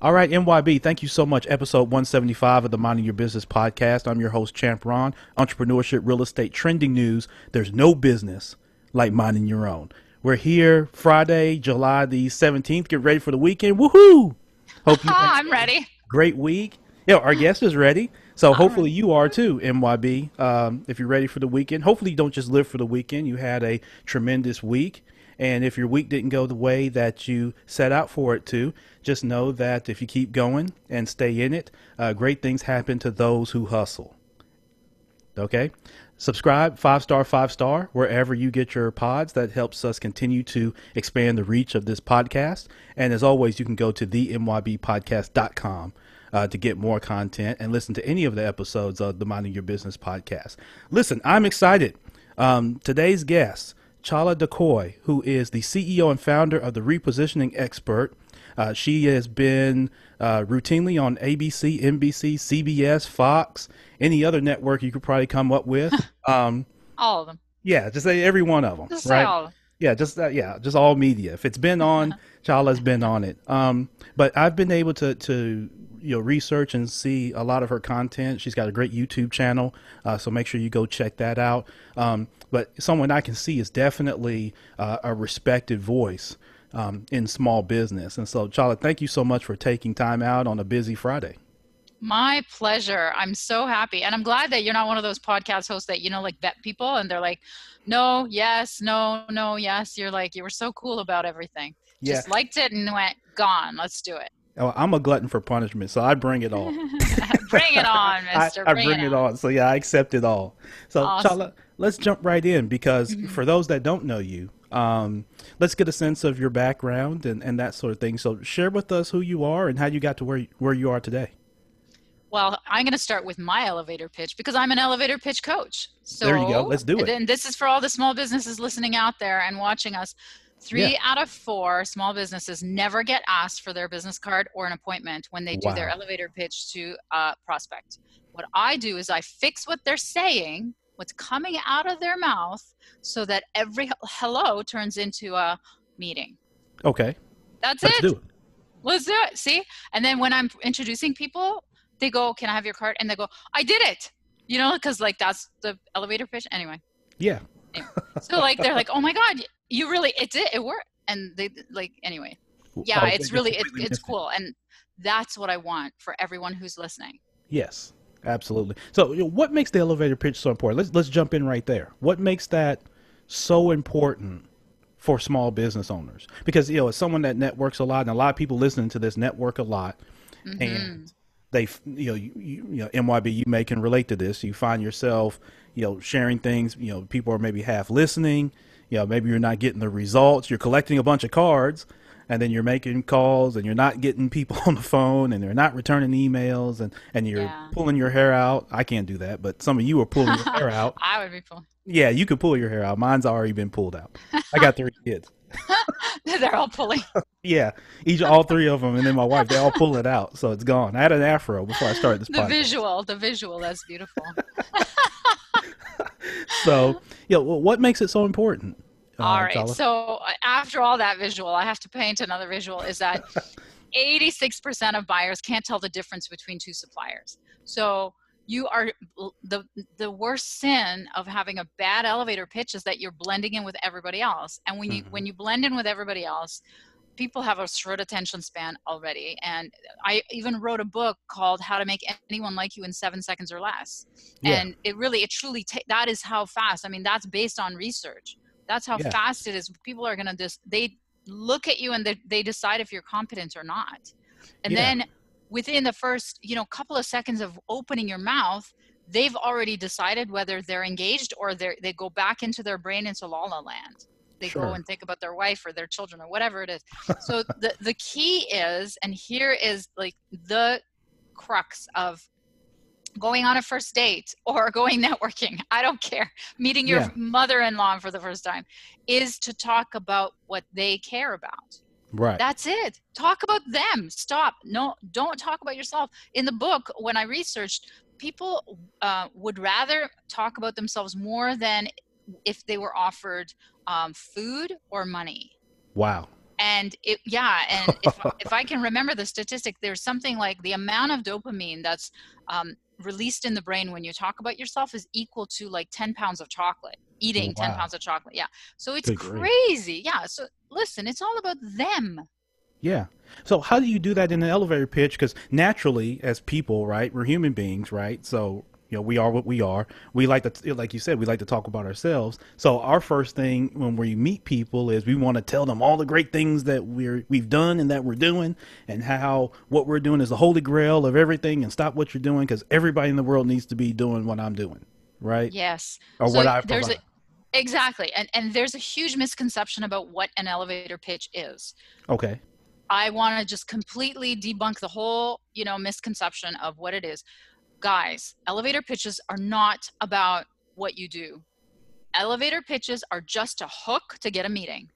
All right, MYB, thank you so much. Episode 175 of the Minding Your Business podcast. I'm your host, Champ Ron. Entrepreneurship, real estate, trending news. There's no business like minding your own. We're here Friday, July the 17th. Get ready for the weekend. Woohoo! Hope you I'm ready. Great week. Yeah, our guest is ready. So hopefully you are too, MYB. Um, if you're ready for the weekend, hopefully you don't just live for the weekend. You had a tremendous week. And if your week didn't go the way that you set out for it to, just know that if you keep going and stay in it, uh, great things happen to those who hustle. Okay? Subscribe, five star, five star, wherever you get your pods. That helps us continue to expand the reach of this podcast. And as always, you can go to themybpodcast.com uh, to get more content and listen to any of the episodes of the Minding Your Business podcast. Listen, I'm excited. Um, today's guest Chala Dincoy, who is the CEO and founder of the Repositioning Expert. Uh, she has been uh, routinely on ABC, NBC, CBS, Fox, any other network you could probably come up with. Um, all of them. Yeah, just say every one of them. Just right? say all. Yeah, just uh, yeah, just all media. If it's been on, Chala's been on it. Um, but I've been able to to you know research and see a lot of her content. She's got a great YouTube channel, uh, so make sure you go check that out. Um, but someone I can see is definitely uh, a respected voice um, in small business. And so, Charlotte, thank you so much for taking time out on a busy Friday. My pleasure. I'm so happy. And I'm glad that you're not one of those podcast hosts that, you know, like vet people and they're like, no, yes, no, no, yes. You're like, you were so cool about everything. Yeah. Just liked it and went, gone. Let's do it. Oh, I'm a glutton for punishment, so I bring it all. bring it on, Mister. I, I bring, bring, it, on. on. So yeah, I accept it all. So awesome. Chala, let's jump right in because mm-hmm. for those that don't know you, um, let's get a sense of your background and, and that sort of thing. So share with us who you are and how you got to where where you are today. Well, I'm going to start with my elevator pitch because I'm an elevator pitch coach. So there you go. Let's do it. And this is for all the small businesses listening out there and watching us. Three yeah. out of four small businesses never get asked for their business card or an appointment when they do wow. their elevator pitch to a prospect. What I do is I fix what they're saying, what's coming out of their mouth, so that every hello turns into a meeting. Okay. That's Let's it. Do it. Let's do it. See? And then when I'm introducing people, they go, Can I have your card? And they go, I did it. You know, because like that's the elevator pitch. Anyway. Yeah. So like they're like, Oh my God, you really it did it worked. And they like anyway yeah it's really it, it's cool and that's what i want for everyone who's listening. Yes absolutely. So you know, what makes the elevator pitch so important? Let's let's jump in right there. What makes that so important for small business owners? Because you know as someone that networks a lot and a lot of people listening to this network a lot mm-hmm. and they you know you, you, know myb you may can relate to this. You find yourself you know sharing things you know people are maybe half listening you know maybe you're not getting the results you're collecting a bunch of cards and then you're making calls and you're not getting people on the phone and they're not returning emails and and you're yeah. pulling your hair out. I can't do that but some of you are pulling your hair out. I would be pulling yeah you could pull your hair out. Mine's already been pulled out. I got three kids. They're all pulling. Yeah each all three of them and then my wife they all pull it out so it's gone. I had an afro before i started this the podcast. visual the visual that's beautiful so, yeah, well, what makes it so important? Uh, all right. So uh, after all that visual, I have to paint another visual. Is that 86% of buyers can't tell the difference between two suppliers. So you are the the worst sin of having a bad elevator pitch is that you're blending in with everybody else. And when you mm-hmm. when you blend in with everybody else, people have a short attention span already and i even wrote a book called how to make anyone like you in seven seconds or less yeah. and it really it truly ta- that is how fast i mean that's based on research that's how yeah. fast it is people are going to just they look at you and they, they decide if you're competent or not and yeah. then within the first you know couple of seconds of opening your mouth they've already decided whether they're engaged or they they go back into their brain into la la land they sure. go and think about their wife or their children or whatever it is. So the the key is and here is like the crux of going on a first date or going networking i don't care meeting your yeah. mother-in-law for the first time is to talk about what they care about. Right. That's it. Talk about them. Stop. No don't talk about yourself. In the book when i researched people uh, would rather talk about themselves more than if they were offered um, food or money. Wow. and it yeah and if, if i can remember the statistic there's something like the amount of dopamine that's um, released in the brain when you talk about yourself is equal to like 10 pounds of chocolate eating Oh, wow. 10 pounds of chocolate yeah so it's Good grief. crazy yeah so listen it's all about them Yeah. So how do you do that in an elevator pitch? Because naturally, as people, right, we're human beings, right? So you know, we are what we are. We like to, like you said, we like to talk about ourselves. So our first thing when we meet people is we want to tell them all the great things that we're we've done and that we're doing, and how what we're doing is the holy grail of everything, and stop what you're doing because everybody in the world needs to be doing what I'm doing, right? yes Or So what I there's a exactly and and there's a huge misconception about what an elevator pitch is Okay. I want to just completely debunk the whole, you know, misconception of what it is. Guys, elevator pitches are not about what you do. Elevator pitches are just a hook to get a meeting.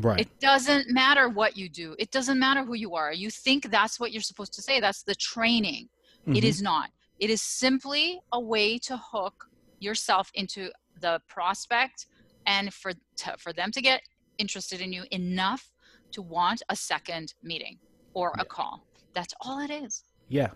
Right. It doesn't matter what you do. It doesn't matter who you are. You think that's what you're supposed to say. That's the training. It Mhm. is not. It is simply a way to hook yourself into the prospect and for to, for them to get interested in you enough to want a second meeting or a call. That's all it is. Yeah.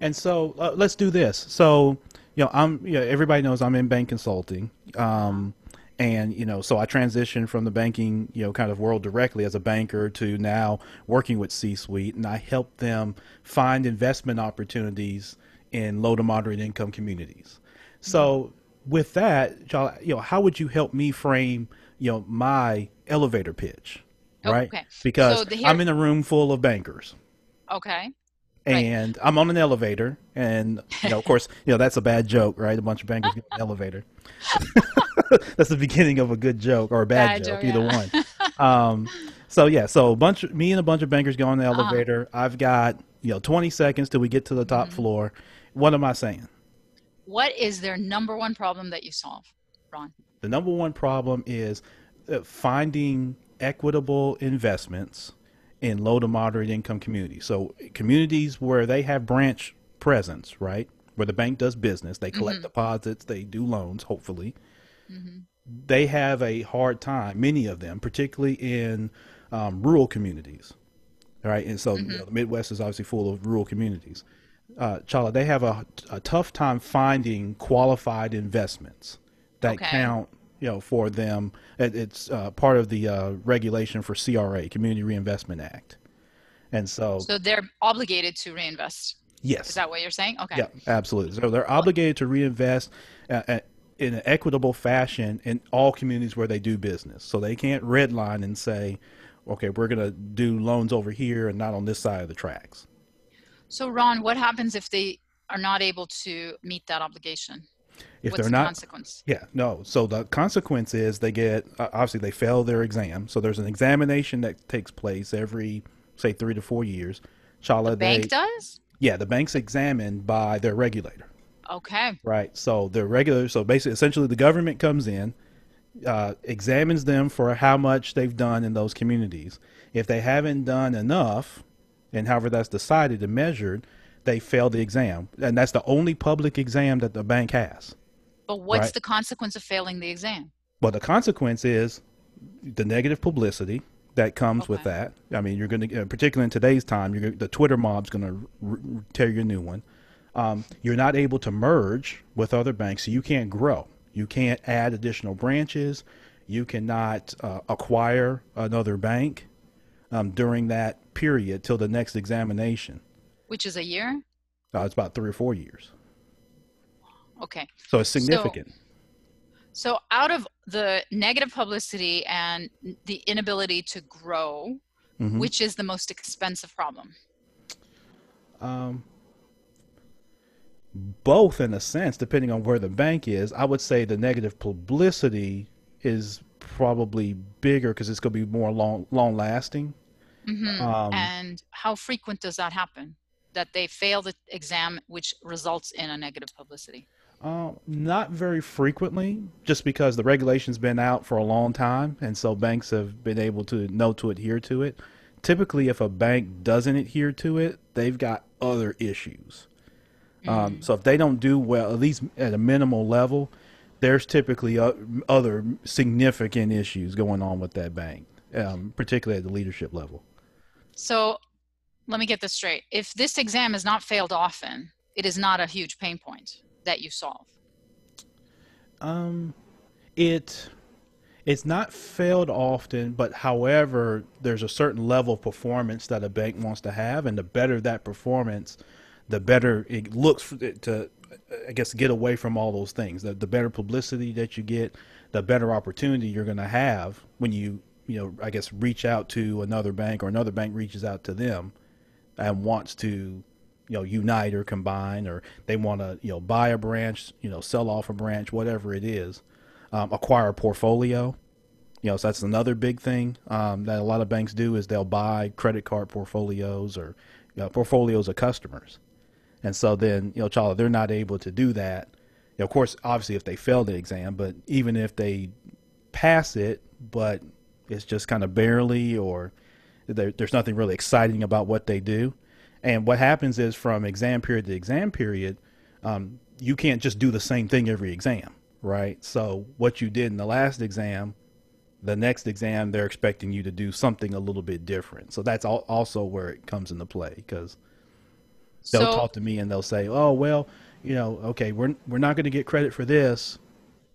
And so uh, let's do this. So, you know, I'm, you know, everybody knows I'm in bank consulting. Um, and, you know, so I transitioned from the banking, you know, kind of world directly as a banker to now working with C Suite. And I help them find investment opportunities in low to moderate income communities. So, with that, y'all, you know, how would you help me frame, you know, my elevator pitch? Right? Okay. Because So the here- I'm in a room full of bankers Okay. Right. and I'm on an elevator, and you know, of course, you know that's a bad joke, right? A bunch of bankers get an elevator. that's the beginning of a good joke or a bad, Bad joke, joke, either yeah. one. Um, so yeah, so a bunch, me and a bunch of bankers go on the Uh-huh. elevator. I've got you know 20 seconds till we get to the top Mm-hmm. floor. What am I saying? What is their number one problem that you solve, Ron? The number one problem is uh, finding equitable investments in low to moderate income communities. So communities where they have branch presence, right? Where the bank does business, they collect deposits, they do loans, hopefully. They have a hard time, many of them, particularly in um, rural communities, right? And so you know, the Midwest is obviously full of rural communities. Uh, Chala, they have a, a tough time finding qualified investments that Okay. count, you know, for them. It's uh, part of the uh, regulation for CRA, Community Reinvestment Act. And so, So they're obligated to reinvest. yes, Is that what you're saying? Okay. yeah, absolutely. So they're obligated to reinvest uh, uh, in an equitable fashion in all communities where they do business. So they can't redline and say, okay, we're going to do loans over here and not on this side of the tracks. So Ron, what happens if they are not able to meet that obligation? If What's they're the not, consequence? yeah, no. So the consequence is they get uh, obviously they fail their exam. So there's an examination that takes place every say three to four years. Chala, Bank they, does? yeah, the bank's examined by their regulator. Okay. Right. So the regular, so basically, essentially, the government comes in, uh, examines them for how much they've done in those communities. If they haven't done enough, and however that's decided and measured, they fail the exam, and that's the only public exam that the bank has. But what's Right. the consequence of failing the exam? Well, the consequence is the negative publicity that comes with that. I mean, you're going to, particularly in today's time, you're gonna, the Twitter mob's going to r- r- tear you a new one. Um, you're not able to merge with other banks, so you can't grow. You can't add additional branches. You cannot uh, acquire another bank um, during that period till the next examination. Which is a year? Uh, it's about three or four years, Okay. so it's significant. So out of the negative publicity and the inability to grow, Mhm. which is the most expensive problem? Um, both in a sense, depending on where the bank is. I would say the negative publicity is probably bigger because it's going to be more long long lasting. Mhm. Um, and how frequent does that happen? That they fail the exam, which results in a negative publicity. Uh, not very frequently, just because the regulation's been out for a long time, and so banks have been able to know to adhere to it. Typically, if a bank doesn't adhere to it, they've got other issues. Um, so if they don't do well, at least at a minimal level, there's typically o- other significant issues going on with that bank. um, particularly at the leadership level. So let me get this straight. If this exam is not failed often, it is not a huge pain point that you solve. Um, it it's not failed often, but however, there's a certain level of performance that a bank wants to have, and the better that performance, the better it looks to, I guess, get away from all those things. The, the better publicity that you get, the better opportunity you're going to have when you, you know, I guess, reach out to another bank or another bank reaches out to them and wants to, you know, unite or combine, or they want to, you know, buy a branch, you know, sell off a branch, whatever it is um, acquire a portfolio. You know, so that's another big thing um, that a lot of banks do is they'll buy credit card portfolios or you know, portfolios of customers. And so then, you know, Charlie, they're not able to do that. You know, of course, obviously, if they fail the exam, but even if they pass it, but it's just kind of barely, or there's nothing really exciting about what they do. And what happens is from exam period to exam period, um, you can't just do the same thing every exam right? So what you did in the last exam, the next exam they're expecting you to do something a little bit different. So that's also where it comes into play because they'll so, talk to me and they'll say, "Oh, well, you know, okay, we're we're not going to get credit for this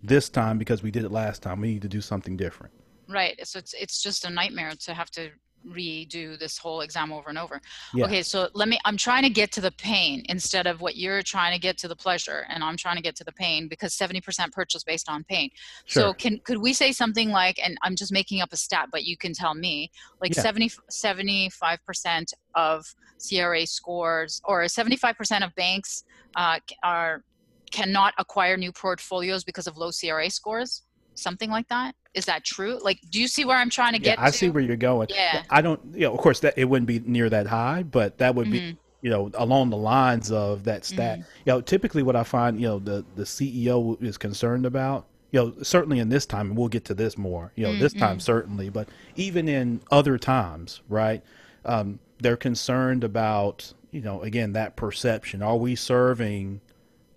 this time because we did it last time. We need to do something different." Right. So it's it's just a nightmare to have to redo this whole exam over and over. Yeah. Okay, so let me I'm trying to get to the pain instead of what you're trying to get to the pleasure and I'm trying to get to the pain because 70% purchase based on pain. Sure. So can could we say something like and I'm just making up a stat but you can tell me like yeah. 70 75% of CRA scores or 75% of banks uh, are cannot acquire new portfolios because of low CRA scores? Something like that is that true like do you see where i'm trying to get yeah, i to? see where you're going yeah i don't you know of course that it wouldn't be near that high but that would mm-hmm. be you know along the lines of that stat mm-hmm. you know typically what i find you know the the ceo is concerned about you know certainly in this time and we'll get to this more you know mm-hmm. this time certainly but even in other times right um, they're concerned about you know again that perception are we serving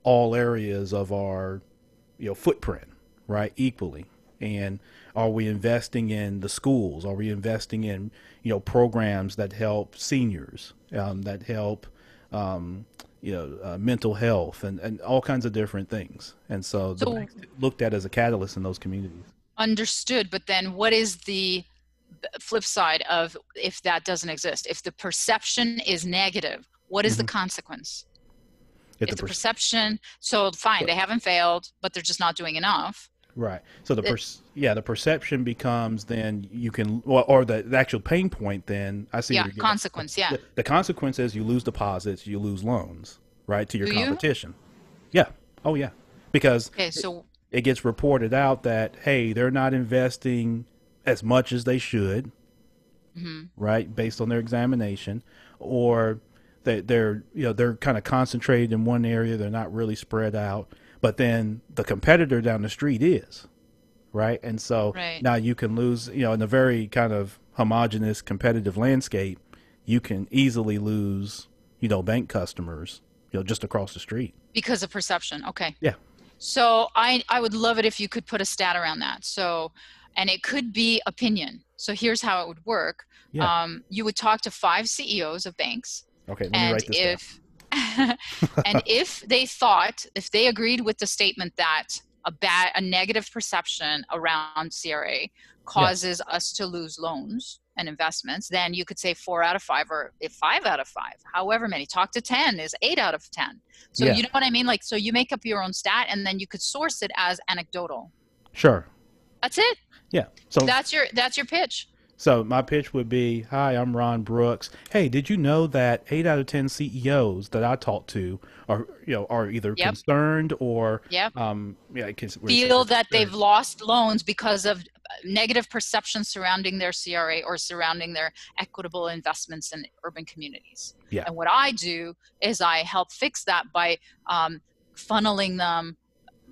all areas of our you know footprint right, equally? And are we investing in the schools? Are we investing in you know programs that help seniors, um, that help um, you know uh, mental health, and, and all kinds of different things? And so, so the looked at as a catalyst in those communities. Understood, but then what is the flip side of if that doesn't exist? If the perception is negative, what is mm-hmm. the consequence? If, if the, per- perception, so fine, they haven't failed, but they're just not doing enough. Right. So the per- yeah, the perception becomes then you can well, or the, the actual pain point then I see yeah consequence yeah the, the, consequence is you lose deposits you lose loans right to your Do competition you? yeah oh yeah because okay, so it, it, gets reported out that hey they're not investing as much as they should mm-hmm. right based on their examination or they, they're you know they're kind of concentrated in one area they're not really spread out but then the competitor down the street is right? And so right. now you can lose you know in a very kind of homogenous competitive landscape you can easily lose you know bank customers you know just across the street. Because of perception okay. Yeah. So i i would love it if you could put a stat around that. So and it could be opinion. So here's how it would work. Yeah. um, you would talk to five ceos of banks. Okay and if down and if they thought, if they agreed with the statement that a bad, a negative perception around CRA causes yeah. us to lose loans and investments, then you could say four out of five or five out of five, however many. Talk to 10 is eight out of 10. So yeah. you know what I mean? Like, so you make up your own stat and then you could source it as anecdotal. Sure. That's it. Yeah. So that's your, that's your pitch. So my pitch would be, "Hi, I'm Ron Brooks. Hey, did you know that eight out of ten CEOs that I talk to are, you know, are either yep. concerned or, yep. um, yeah, feel that they've lost loans because of negative perceptions surrounding their CRA or surrounding their equitable investments in urban communities. Yeah. And what I do is I help fix that by um, funneling them,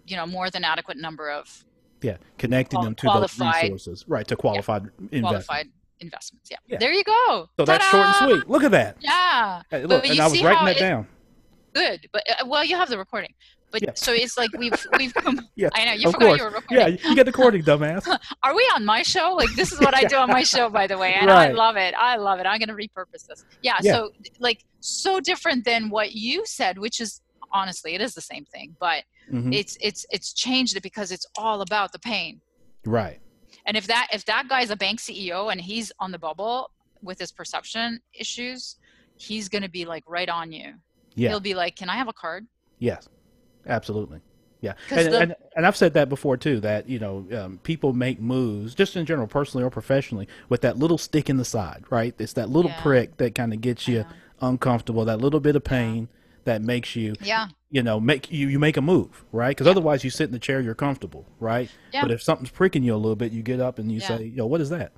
you know, more than adequate number of yeah, connecting Qual- them to those resources, right? To qualified yeah. qualified investments. Yeah. yeah. There you go. So Ta-da! that's short and sweet. Look at that. Yeah. Hey, look, and I was writing that it, down. Good, but uh, well, you have the recording. But Yeah. so it's like we've we've come, Yeah, I know you of forgot course. you were recording. Yeah, you get the recording, dumbass. Are we on my show? Like this is what I do on my show, by the way, and I love it. I love it. I'm gonna repurpose this. Yeah, Yeah. So like so different than what you said, which is honestly it is the same thing, but Mhm. it's it's it's changed it because it's all about the pain. Right. And if that if that guy's a bank CEO and he's on the bubble with his perception issues, he's gonna be like right on you. Yeah. He'll be like, "Can I have a card?" Yes, absolutely. yeah and, the- and and I've said that before too. That you know, um, people make moves just in general, personally or professionally, with that little stick in the side, right? It's that little Yeah. prick that kind of gets you uncomfortable, that little bit of pain that makes you, Yeah. you know, make you you make a move, right? Because otherwise, you sit in the chair, you're comfortable, right? Yeah. But if something's pricking you a little bit, you get up and you Yeah. say, "Yo, what is that?"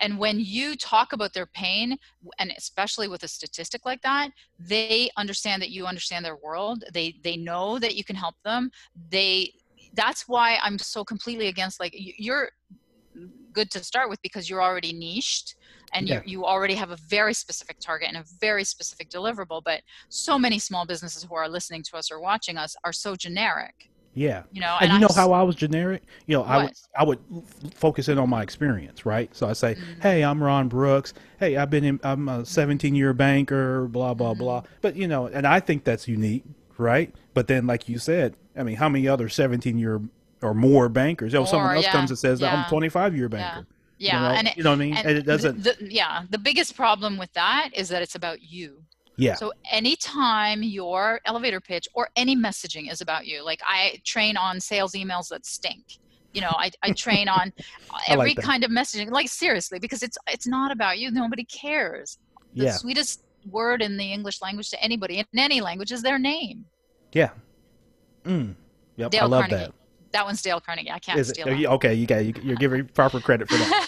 And when you talk about their pain, and especially with a statistic like that, they understand that you understand their world. They they know that you can help them. They that's why I'm so completely against like you're good to start with because you're already niched and Yeah. you you already have a very specific target and a very specific deliverable. But so many small businesses who are listening to us or watching us are so generic. Yeah. You know, And, you I know s- how I was generic? You know, I would I would focus in on my experience, right? So I say, Mm-hmm. "Hey, I'm Ron Brooks. Hey, I've been in I'm a 17-year banker, blah blah Mm-hmm. blah." But, you know, and I think that's unique, right? But then like you said, I mean, how many other 17-year or more bankers? You know, someone else yeah, comes and says, that "I'm a 25-year banker." Yeah, you know, and it, you know what I mean? And, it doesn't The, yeah, the biggest problem with that is that it's about you. Yeah. So anytime your elevator pitch or any messaging is about you, like I train on sales emails that stink. You know, I, I train on I like every kind of messaging. Like seriously, because it's it's not about you. Nobody cares. The yeah. sweetest word in the English language to anybody in any language is their name. Yeah. Mm. Yep, I love Carnegie. that. That one's Dale Carnegie. I can't Is steal that. Okay, you got you, you're giving proper credit for that.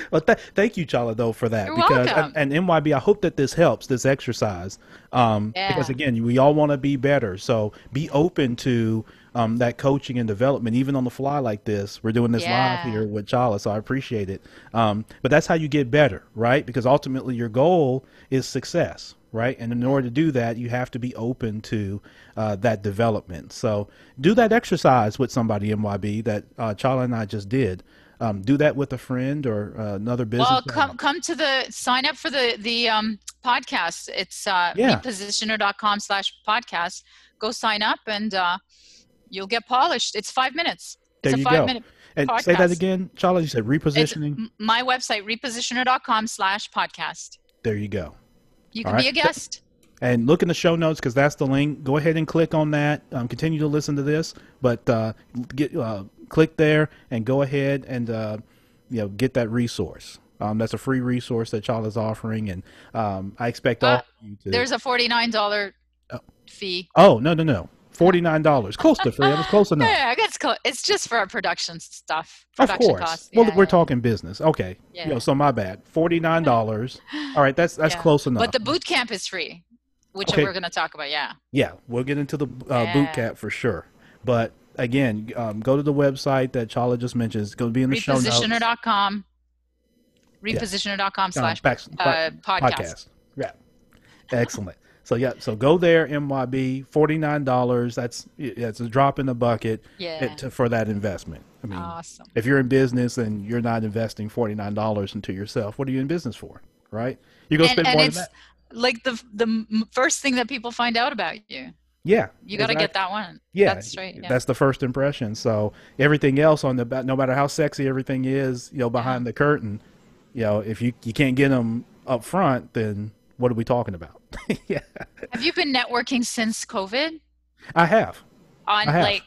well, th- thank you, Chala, though, for that. You're because welcome. And, and MYB, I hope that this helps this exercise. Um, Because again, we all want to be better, so be open to um, that coaching and development, even on the fly like this. We're doing this Yeah. live here with Chala, so I appreciate it. Um, but that's how you get better, right? Because ultimately, your goal is success, right? And in order to do that, you have to be open to uh, that development. So do that exercise with somebody, MYB, that uh, Chala and I just did. Um, do that with a friend or uh, another business. Well, owner. come come to the sign up for the the um, podcast. It's uh, Yeah. repositioner.com slash podcast. Go sign up and uh, you'll get polished. It's five minutes. There it's you a five go. minute. and say that again, Chala. You said repositioning. m- my website, repositioner.com slash podcast. there you go. You All can be a guest. And look in the show notes because that's the link. Go ahead and click on that. Um, continue to listen to this, but uh, get uh, click there and go ahead and uh, you know get that resource. Um, that's a free resource that Chala's offering, and um, I expect all Uh, of you to. There's a $49 Oh. fee. oh no no no, forty nine dollars, close to free. That was close enough. Yeah, it's, close. it's just for our production stuff. Of Production course. costs. well, Yeah, we're talking business. Okay. Yeah. Yo, so my bad. Forty nine dollars. All right, that's that's Yeah. close enough. But the boot camp is free, which Okay. we're going to talk about. Yeah. Yeah, we'll get into the uh, boot camp for sure. But again, um, go to the website that Chala just mentioned. It's going to be in the show notes. Repositioner.com. Repositioner.com Um, slash uh, podcast. podcast. Yeah, excellent. So yeah, so go there, MYB, forty nine dollars. That's yeah, it's a drop in the bucket Yeah. to, for that investment. I mean, Awesome. if you're in business and you're not investing forty nine dollars into yourself, what are you in business for? Right? You're gonna And, spend and more it's than that. like the the first thing that people find out about you. Yeah, You got to get that one. Yeah, That's right. Yeah. That's the first impression. So everything else on the back, no matter how sexy everything is, you know, behind the curtain, you know, if you you can't get them up front, then what are we talking about? yeah, Have you been networking since COVID I have. on I have. like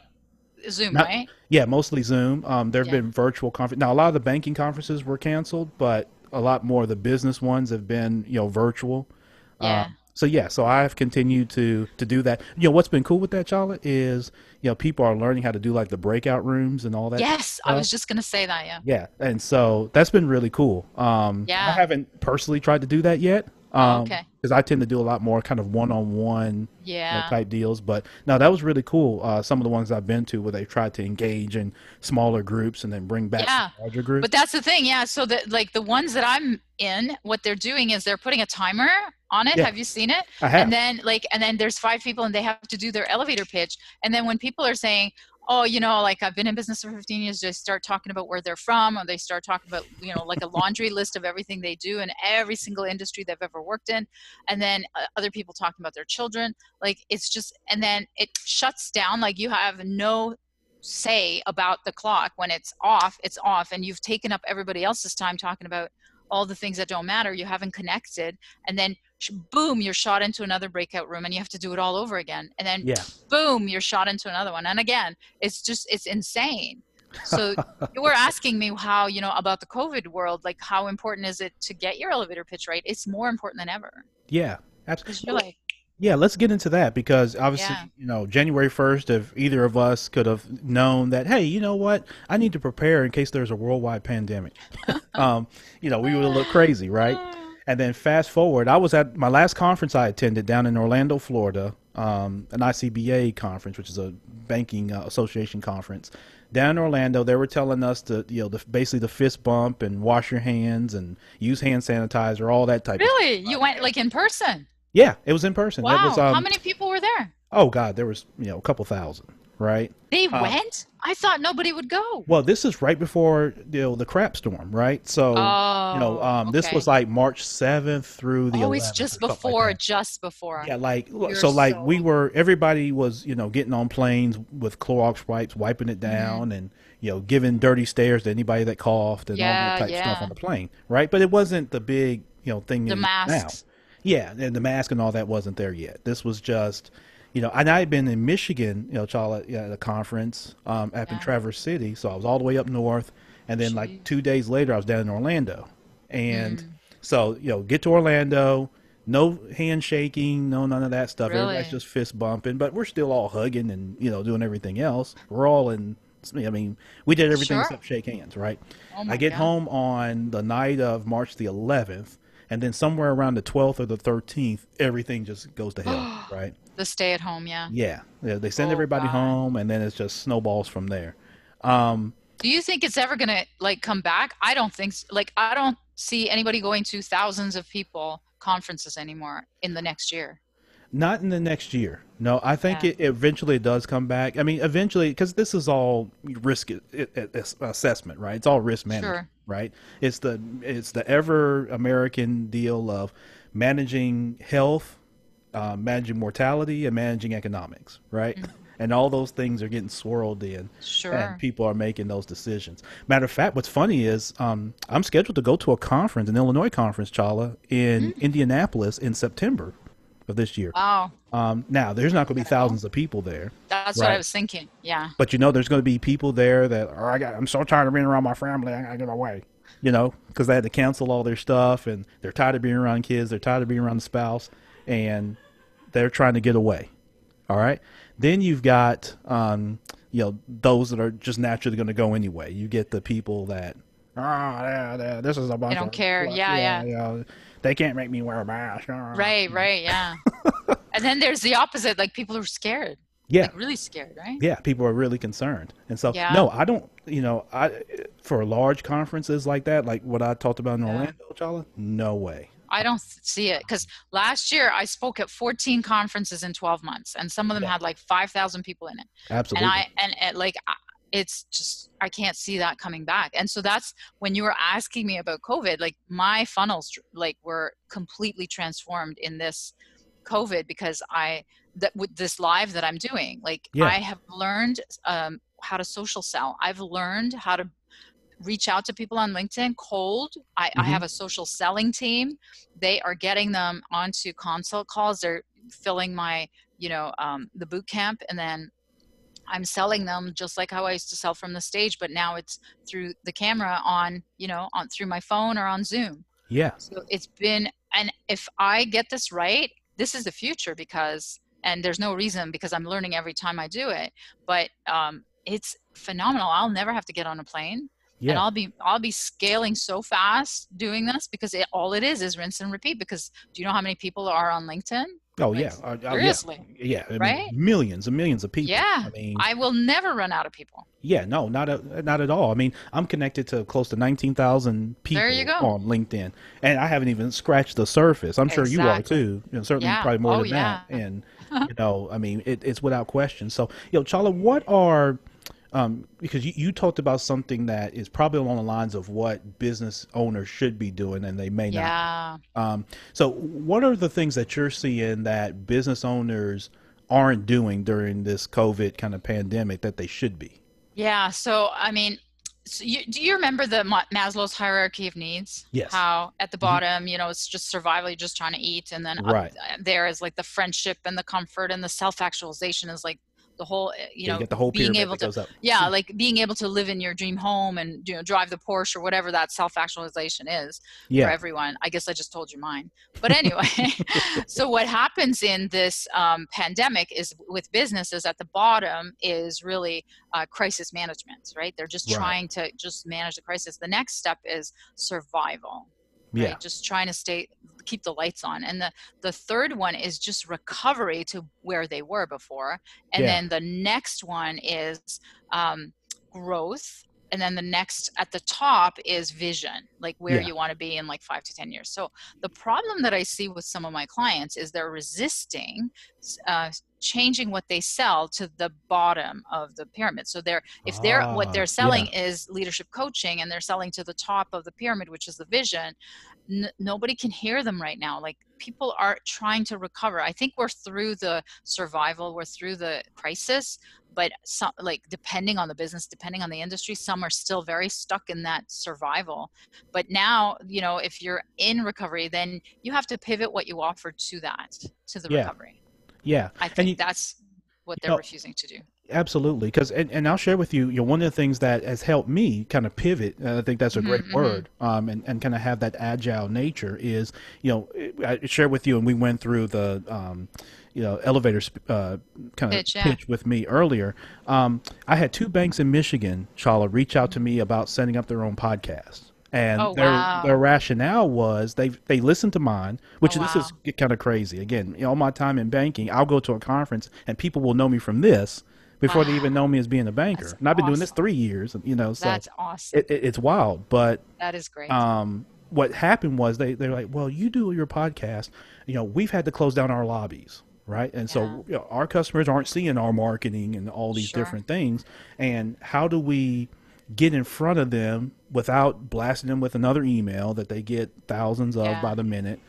Zoom, Not- right? Yeah, mostly Zoom. Um, there have Yeah. been virtual conference. Now a lot of the banking conferences were canceled, but a lot more of the business ones have been you know virtual. Yeah. Um, so yeah, so I've continued to to do that. You know what's been cool with that, Charlotte, is you know people are learning how to do like the breakout rooms and all that. yes, I was just gonna say that. Yeah. Yeah, and so that's been really cool. Um, Yeah. I haven't personally tried to do that yet. Um, okay. Because I tend to do a lot more kind of one-on-one know, type deals. But no, that was really cool. Uh, some of the ones I've been to where they've tried to engage in smaller groups and then bring back Yeah. larger groups. But that's the thing, yeah. So that like the ones that I'm in, what they're doing is they're putting a timer on it. Yeah. Have you seen it? I have. And then like and then there's five people and they have to do their elevator pitch. And then when people are saying, "Oh, you know, like I've been in business for 15 years," they start talking about where they're from or they start talking about, you know, like a laundry list of everything they do in every single industry they've ever worked in. And then uh, other people talking about their children. Like it's just and then it shuts down like you have no say about the clock when it's off it's off and you've taken up everybody else's time talking about all the things that don't matter you haven't connected and then boom you're shot into another breakout room and you have to do it all over again and then yeah. boom you're shot into another one and again it's just it's insane so you were asking me how you know about the covid world like how important is it to get your elevator pitch right it's more important than ever yeah Absolutely. like Yeah, let's get into that because obviously, Yeah. you know, January 1st, if either of us could have known that, hey, you know what, I need to prepare in case there's a worldwide pandemic, um, you know, we would look crazy, right? And then fast forward, I was at my last conference I attended down in Orlando, Florida, um, an ICBA conference, which is a banking uh, association conference. Down in Orlando, they were telling us to, you know, the, basically the fist bump and wash your hands and use hand sanitizer, all that type of really? you went like in person? Yeah, it was in person. Wow was, um, how many people were there? Oh God, there was you know a couple thousand, right? they Uh, went i thought nobody would go Well, this is right before you know the crap storm, right? So oh you know, um, this was like March seventh through the. oh it's just or something like before just before yeah, like You're so, like so- we were. Everybody was you know getting on planes with Clorox wipes, wiping it Mm-hmm. down, and you know giving dirty stares to anybody that coughed and all that type of stuff on the plane, right? But it wasn't the big you know thing the is now. Yeah, and the mask and all that wasn't there yet. This was just, you know, and I had been in Michigan, you know, Charlotte, at a conference um, up in Traverse City, so I was all the way up north, and then Gee. like two days later, I was down in Orlando, and Mm. so you know, get to Orlando, no handshaking, no none of that stuff. Everybody's just fist bumping, but we're still all hugging and you know doing everything else. We're all in. I mean, we did everything Sure. except shake hands, right? Oh I get God. home on the night of March the 11th, and then somewhere around the 12th or the 13th, everything just goes to hell, right? the stay at home yeah Yeah, yeah. They send Oh, everybody God. home, and then it's just snowballs from there. Um, do you think it's ever gonna like come back i don't think s like i don't see anybody going to thousands of people conferences anymore in the next year not in the next year. No, I think Yeah. it eventually does come back. I mean, eventually, because this is all risk assessment, right? It's all risk management, Sure. Right? It's the it's the ever American deal of managing health, uh, managing mortality, and managing economics, right? And all those things are getting swirled in, sure and people are making those decisions. Matter of fact, what's funny is um, I'm scheduled to go to a conference, an Illinois conference, Chala, in Indianapolis in September of this year. wow Um, now, there's not going to be thousands of people there, that's what i was thinking yeah but you know, there's going to be people there that are, I got, I'm so tired of being around my family, I got to get away. You know, because they had to cancel all their stuff, and they're tired of being around kids, they're tired of being around the spouse, and they're trying to get away. All right. Then you've got, um, you know, those that are just naturally going to go anyway. You get the people that, oh, yeah, yeah, this is a bunch don't of care. fluff. Yeah, yeah. They can't make me wear a mask. right right yeah and then there's the opposite like people are scared Yeah. like really scared right yeah people are really concerned and so Yeah. no i don't you know i for large conferences like that like what i talked about in Yeah. orlando chala no way I don't see it because last year I spoke at 14 conferences in 12 months, and some of them Yeah. had like 5,000 people in it. absolutely And I and, and like it's just I can't see that coming back. And so that's when you were asking me about COVID. Like my funnels like were completely transformed in this COVID because I that with this live that I'm doing. Like Yeah. I have learned um, how to social sell. I've learned how to reach out to people on LinkedIn cold. I, I Mhm. have a social selling team. They are getting them onto consult calls. They're filling my, you know, um, the boot camp, and then I'm selling them just like how I used to sell from the stage, but now it's through the camera on, you know, on through my phone or on Zoom. yeah So it's been, and if I get this right, this is the future because, and there's no reason because I'm learning every time I do it, but um, it's phenomenal. I'll never have to get on a plane and I'll be, I'll be scaling so fast doing this because it, all it is is rinse and repeat because do you know how many people are on LinkedIn? Oh Like, yeah, Uh, uh, yeah, seriously. yeah, I mean, Right? millions and millions of people. Yeah. I mean, I will never run out of people. yeah, no, not a, not at all. I mean, I'm connected to close to nineteen thousand people There you go. on LinkedIn, and I haven't even scratched the surface. I'm sure you are too. You know, certainly Yeah. probably more Oh, than that. And you know, I mean, it, it's without question. So, you know, Chala, what are um, because you, you talked about something that is probably along the lines of what business owners should be doing, and they may not Yeah. Um, so, what are the things that you're seeing that business owners aren't doing during this COVID kind of pandemic that they should be? Yeah. So, I mean, so you, do you remember the Maslow's hierarchy of needs? Yes. How at the Mhm. bottom, you know, it's just survival, you're just trying to eat. And then Right. there is like the friendship and the comfort and the self actualization is like the whole, eh, you Yeah, know, get the whole being able to up. yeah like being able to live in your dream home and you know drive the porsche or whatever that self-actualization is for everyone. I guess i just told you mine. But anyway so what happens in this um, pandemic is with businesses at the bottom is really uh, crisis management right? They're just Right. trying to just manage the crisis. The next step is survival right Yeah. just trying to stay keep the lights on and the the third one is just recovery to where they were before and Yeah. then the next one is um, growth and then the next at the top is vision like where Yeah. you want to be in like five to ten years so the problem that i see with some of my clients is they're resisting uh, changing what they sell to the bottom of the pyramid. So they're if they're Ah, what they're yeah. selling is leadership coaching and they're selling to the top of the pyramid which is the vision n- nobody can hear them right now. Like people are trying to recover. I think we're through the survival we're through the crisis but some like depending on the business depending on the industry some are still very stuck in that survival. But now you know if you're in recovery then you have to pivot what you offer to that to the Yeah. recovery Yeah. i think you- that's what they're know, refusing to do Absolutely, because and, and I'll share with you, you know, one of the things that has helped me kind of pivot. And I think that's a Mhm, great mhm. word, um, and and kind of have that agile nature is, you know, I shared with you, and we went through the, um, you know, elevator uh, kind of Pitch, yeah. pitch with me earlier. Um, I had two banks in Michigan, Chala, reach out to me about setting up their own podcast. And Oh, their wow. their rationale was they they listened to mine, which Oh, this wow. is kind of crazy. Again, you know, all my time in banking, I'll go to a conference and people will know me from this before they even know me as being a banker. That's and I've been doing this three years, you know, so that's awesome it, it, it's wild. But that is great um, what happened was they they're like, well, you do your podcast, you know, we've had to close down our lobbies. Right. And Yeah. so you know, our customers aren't seeing our marketing and all these Sure. different things. And how do we get in front of them without blasting them with another email that they get thousands of Yeah. by the minute?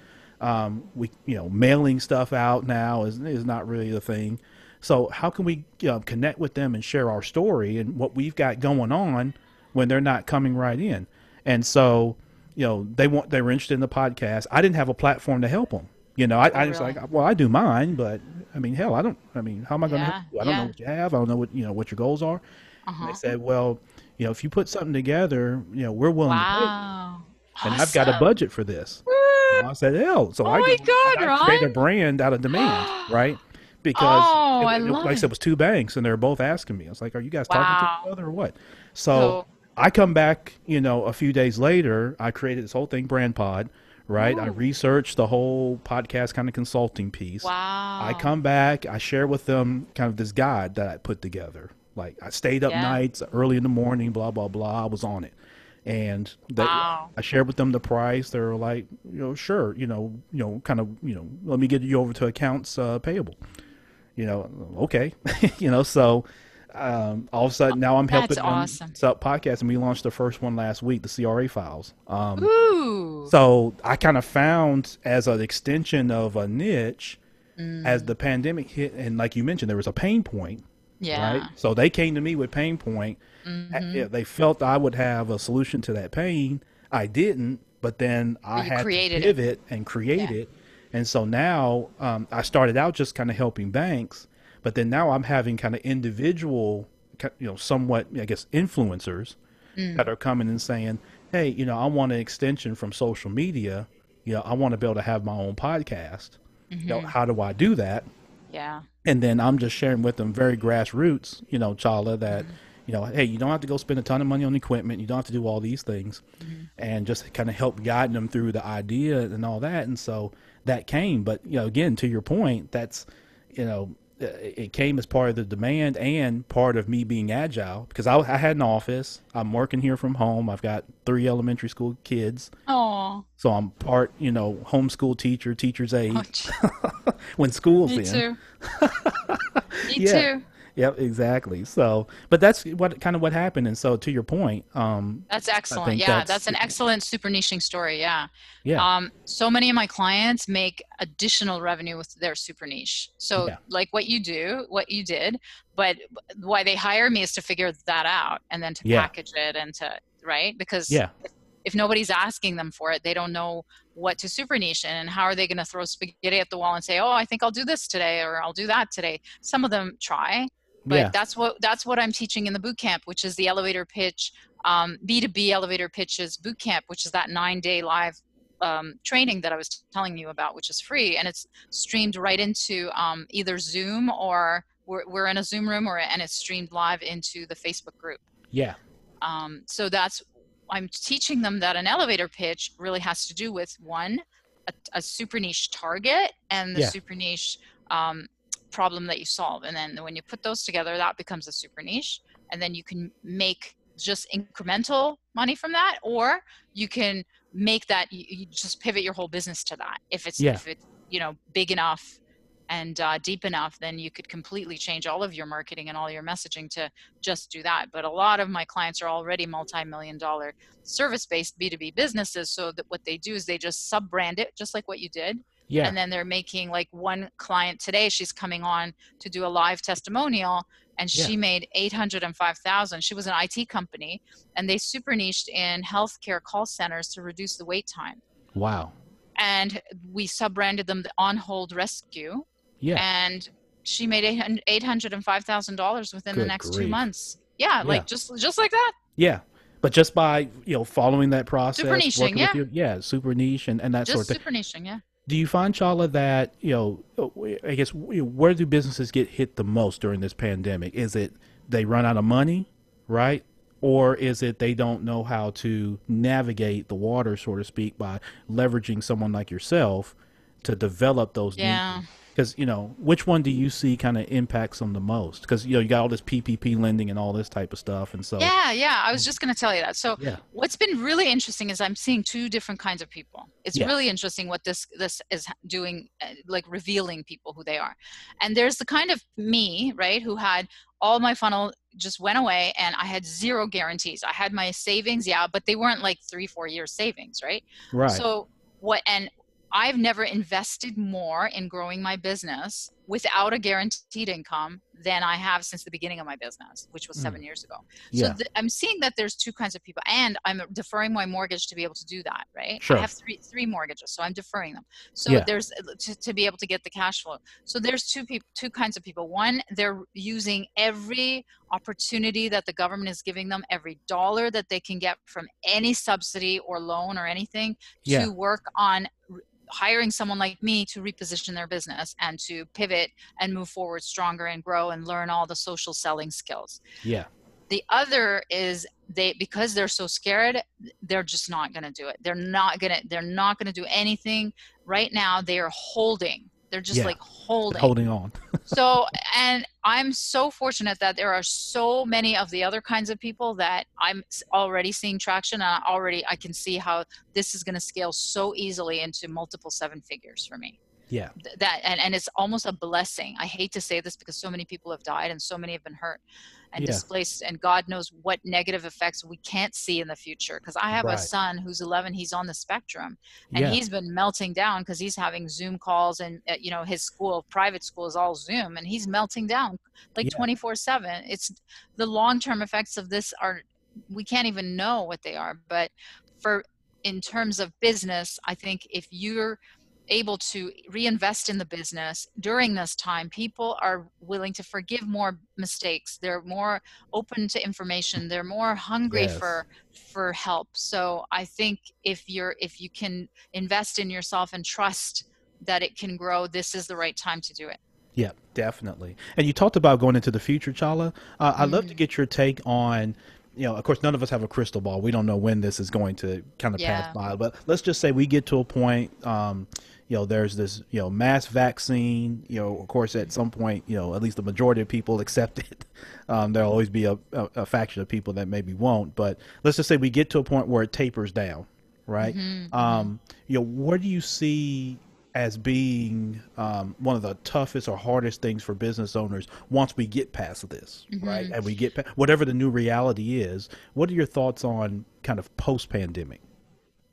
Um, we, you know, mailing stuff out now is is not really the thing. So how can we you know, connect with them and share our story and what we've got going on when they're not coming right in? And so, you know, they want they were interested in the podcast. I didn't have a platform to help them. You know, I, Oh, I was really? like, well, I do mine, but I mean, hell, I don't. I mean, how am I going to? Yeah? I don't yeah. know what you have. I don't know what you know what your goals are. Uh-huh. they said, well, you know, if you put something together, you know, we're willing to wow pay, and I've got a budget for this. And I said, hell, so Oh I my God, I create a brand out of demand, right? Because Oh, it- I it- like I said, it. was two banks, and they're both asking me. I was like, "Are you guys talking to each other or what?" So, So- I come back, you know, a few days later. I created this whole thing, Brand Pod, right? I researched the whole podcast kind of consulting piece. wow I come back, I share with them kind of this guide that I put together. Like I stayed up Yeah. nights early in the morning, blah blah blah. I was on it, and they, Wow. I shared with them the price. They were like, you know, sure, you know, you know, kind of, you know, let me get you over to accounts uh, payable. You know, okay, you know, so um, all of a sudden now I'm helping That's awesome. set up podcasts, and we launched the first one last week, the CRA files. Um, Ooh. so I kind of found as an extension of a niche, Mm. as the pandemic hit, and like you mentioned, there was a pain point, yeah right? So they came to me with pain point. Mhm. They felt I would have a solution to that pain. I didn't, but then I you had created to it. pivot and create Yeah. it. And so now um, I started out just kind of helping banks, but then now I'm having kind of individual, you know, somewhat I guess influencers Mm. that are coming and saying, "Hey, you know, I want an extension from social media. You know, I want to be able to have my own podcast. You know, Mhm. how do I do that?" Yeah And then I'm just sharing with them very grassroots, you know, Chala, that, You know, hey, you don't have to go spend a ton of money on equipment. You don't have to do all these things, Mm-hmm. and just kind of help guide them through the idea and all that. And so that came. But you know, again, to your point, that's you know, Uh, it came as part of the demand and part of me being agile because I, I had an office. I'm working here from home. I've got three elementary school kids, Oh, so I'm part you know homeschool teacher, teacher's aide oh when school's me in. too. me Yeah. too. Yep, exactly. So, but that's what kind of what happened. And so, to your point, um, That's excellent. Yeah, that's- that's, an excellent super niching story. Yeah. yeah, Um, so many of my clients make additional revenue with their super niche. So, Yeah. like what you do, what you did, but why they hire me is to figure that out and then to Yeah. package it and to right because yeah, if nobody's asking them for it, they don't know what to super niche in and how are they going to throw spaghetti at the wall and say, "Oh, I think I'll do this today or I'll do that today." Some of them try, but yeah, that's what that's what I'm teaching in the boot camp, which is the elevator pitch, um, B2B elevator pitches boot camp, which is that nine day live um, training that I was telling you about, which is free and it's streamed right into um, either Zoom or we're, we're in a Zoom room or and it's streamed live into the Facebook group. yeah, Um, so that's I'm teaching them that an elevator pitch really has to do with one, a, a super niche target and the Yeah. super niche um, problem that you solve, and then when you put those together, that becomes a super niche, and then you can make just incremental money from that, or you can make that you, you just pivot your whole business to that if it's Yeah. if it's you know big enough and uh, deep enough then you could completely change all of your marketing and all your messaging to just do that but a lot of my clients are already multi-million dollar service-based b2b businesses so that what they do is they just sub-brand it just like what you did yeah, and then they're making like one client today she's coming on to do a live testimonial and Yeah. she made 805000 she was an it company and they super niched in healthcare call centers to reduce the wait time wow, and we sub-branded them the on hold rescue yeah, and she made eight hundred and five thousand dollars within the next grief. two months. Yeah, Yeah. like just just like that. yeah. But just by you know following that process, niching, working yeah. with you, yeah, super niche and, and that Just sort of thing. super niching, yeah. Do you find, Chala, that you know? I guess where do businesses get hit the most during this pandemic? Is it they run out of money, right? Or is it they don't know how to navigate the water, so to speak, by leveraging someone like yourself to develop those Yeah. Because you know which one do you see kind of impacts them the most because you know you got all this ppp lending and all this type of stuff and so Yeah, yeah. I was just going to tell you that. So, yeah what's been really interesting is I'm seeing two different kinds of people. It's Yeah. really interesting what this this is doing, uh, like revealing people who they are. And there's the kind of me, right, who had all my funnel just went away, and I had zero guarantees. I had my savings, yeah, but they weren't like three, four years savings, right? right So what and I've never invested more in growing my business without a guaranteed income than I have since the beginning of my business, which was Mm. seven years ago. yeah So th- I'm seeing that there's two kinds of people, and I'm deferring my mortgage to be able to do that. Right? Sure. I have three three mortgages, so I'm deferring them. So Yeah. there's to, to be able to get the cash flow. So there's two people, two kinds of people. One, they're using every opportunity that the government is giving them, every dollar that they can get from any subsidy or loan or anything, Yeah. to work on hiring someone like me to reposition their business and to pivot and move forward stronger and grow and learn all the social selling skills. Yeah. The other is they because they're so scared they're just not going to do it. They're not going to they're not going to do anything. Right now they are holding they're just Yeah. like holding. Holding on. So and i'm so fortunate that there are so many of the other kinds of people that i'm already seeing traction and I already i can see how this is going to scale so easily into multiple seven figures for me. Yeah. Th- that and, and it's almost a blessing. I hate to say this because so many people have died and so many have been hurt and Yeah. displaced and god knows what negative effects we can't see in the future because i have Right. a son who's 11 he's on the spectrum and yeah he's been melting down because he's having zoom calls and uh, you know his school private school is all zoom and he's melting down like Yeah. 24 7 it's the long term effects of this are we can't even know what they are but for in terms of business i think if you're able to reinvest in the business during this time people are willing to forgive more mistakes they're more open to information they're more hungry Yes. for for help so i think if you're if you can invest in yourself and trust that it can grow this is the right time to do it Yeah, definitely. And you talked about going into the future, Chala. Uh, I'd love to Mm. get your take on, you know, of course, none of us have a crystal ball. We don't know when this is going to kind of pass by. But let's just say we get to a point, um, you know, there's this, you know, mass vaccine. You know, of course, at some point, you know, at least the majority of people accept it. Um, there'll always be a, a, a faction of people that maybe won't. But let's just say we get to a point where it tapers down, right? Mhm, Um, you know, what do you see as being um, one of the toughest or hardest things for business owners once we get past this, right? mhm. And we get pa- whatever the new reality is. What are your thoughts on kind of post pandemic?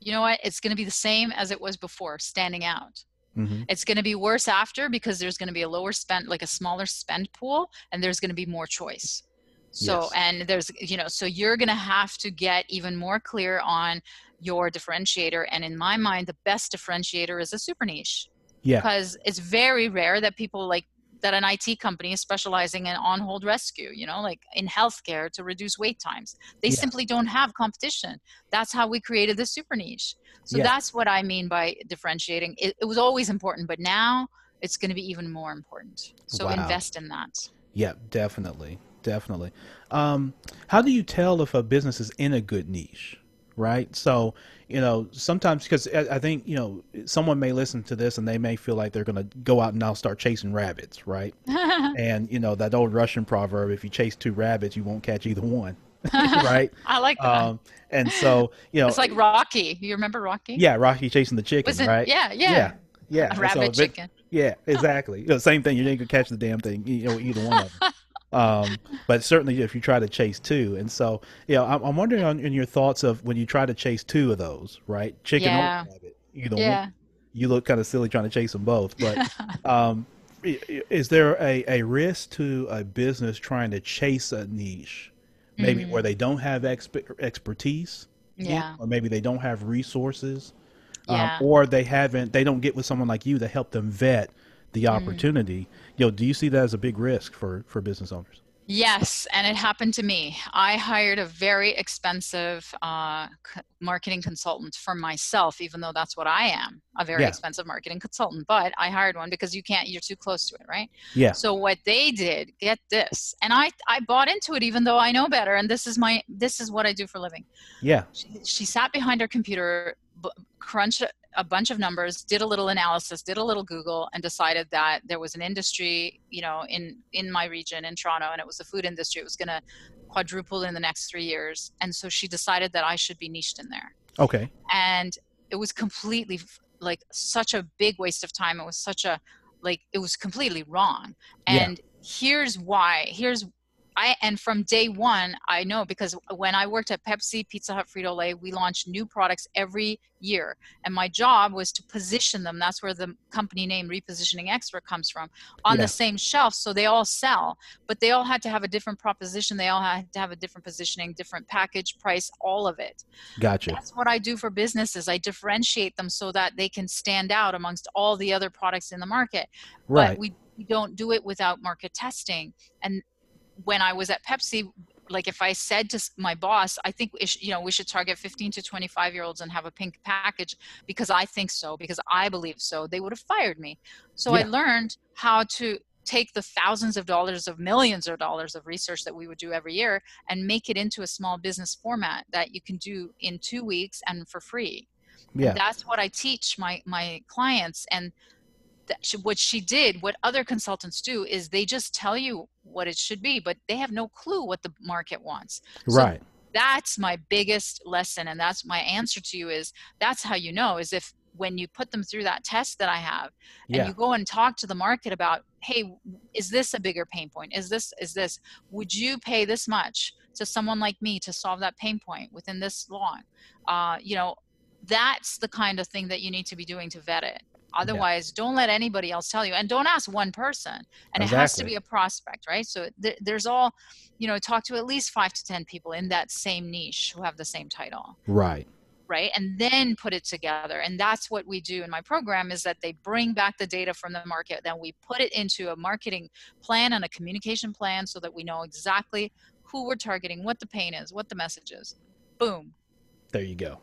You know what? It's going to be the same as it was before, standing out. hmm It's going to be worse after because there's going to be a lower spend, like a smaller spend pool, and there's going to be more choice. So, Yes. and there's, you know, so you're going to have to get even more clear on your differentiator. And in my mind, the best differentiator is a super niche Yeah. because it's very rare that people like that an IT company is specializing in on hold rescue, you know, like in healthcare to reduce wait times. They Yeah. simply don't have competition. That's how we created the super niche. So Yeah. that's what I mean by differentiating. It, it was always important, but now it's going to be even more important. So Wow. invest in that. Yeah, definitely. Definitely. Um, how do you tell if a business is in a good niche? Right. So, you know, sometimes because I I think, you know, someone may listen to this and they may feel like they're going to go out and now start chasing rabbits. Right. And, you know, that old Russian proverb if you chase two rabbits, you won't catch either one. right. I like that. Um, and so, you know, it's like Rocky. You remember Rocky? yeah, Rocky chasing the chicken. It? right. Yeah, yeah. Yeah. Yeah. A And so rabbit chicken. Yeah, exactly. You know, same thing. You ain't gonna catch the damn thing. You know, either one of them. um, but certainly if you try to chase two, and so you know, I'm, I'm wondering on in your thoughts of when you try to chase two of those, right? Chicken Yeah. or rabbit. Either one. Yeah. You look kind of silly trying to chase them both, but um, is there a, a risk to a business trying to chase a niche, maybe Mhm. where they don't have expe- expertise, in, Yeah. or maybe they don't have resources, Yeah. um, or they haven't, they don't get with someone like you to help them vet the Mm. opportunity. You know, do you see that as a big risk for for business owners? Yes, and it happened to me. I hired a very expensive uh, c- marketing consultant for myself, even though that's what I am a very Yeah. expensive marketing consultant. But I hired one because you can't, you're too close to it, right? Yeah, So what they did, get this, and I, I bought into it even though I know better, and this is my, this is what I do for a living. yeah, She, she sat behind her computer, b- crunched a- bunch of numbers, did a little analysis, did a little Google, and decided that there was an industry, you know, in in my region in Toronto, and it was the food industry. It was going to quadruple in the next three years, and so she decided that I should be niched in there. okay, And it was completely like such a big waste of time. It was such a like it was completely wrong. Yeah. And here's why. Here's I and from day one, I know because when I worked at Pepsi, Pizza Hut, Frito Lay, we launched new products every year, and my job was to position them. That's where the company name Repositioning Expert comes from, on Yeah. the same shelf, so they all sell. But they all had to have a different proposition. They all had to have a different positioning, different package, price, all of it. gotcha. That's what I do for businesses. I differentiate them so that they can stand out amongst all the other products in the market Right, but we, we don't do it without market testing and when i was at pepsi like if i said to my boss i think you know we should target 15 to 25 year olds and have a pink package because i think so because i believe so they would have fired me. So i learned how to take the thousands of dollars of millions of dollars of research that we would do every year and make it into a small business format that you can do in two weeks and for free. Yeah, that's what I teach my my clients. And she, what she did what other consultants do is they just tell you what it should be but they have no clue what the market wants. So right, that's my biggest lesson and that's my answer to you is that's how you know is if when you put them through that test that I have and yeah, you go and talk to the market about hey is this a bigger pain point? Is this is this would you pay this much to someone like me to solve that pain point within this long uh, you know that's the kind of thing that you need to be doing to vet it otherwise don't let anybody else tell you and don't ask one person and it has to be a prospect right? So th- there's all you know talk to at least five to ten people in that same niche who have the same title. Right, right? And then put it together and that's what we do in my program is that they bring back the data from the market then we put it into a marketing plan and a communication plan so that we know exactly who we're targeting what the pain is what the message is. Boom. There you go.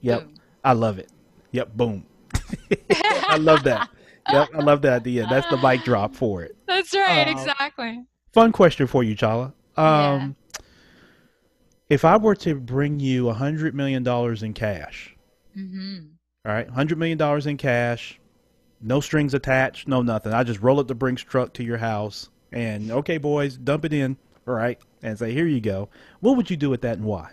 Yep, boom. I love it. Yep, boom. I love that. yep, I love the idea. That's the mic drop for it. That's right, um, exactly. Fun question for you, Chala. Um, yeah. If I were to bring you a hundred million dollars in cash, mm-hmm. all right, hundred million dollars in cash, no strings attached, no nothing. I just roll up the Brinks truck to your house and okay, boys, dump it in, all right, and say, here you go. What would you do with that and why?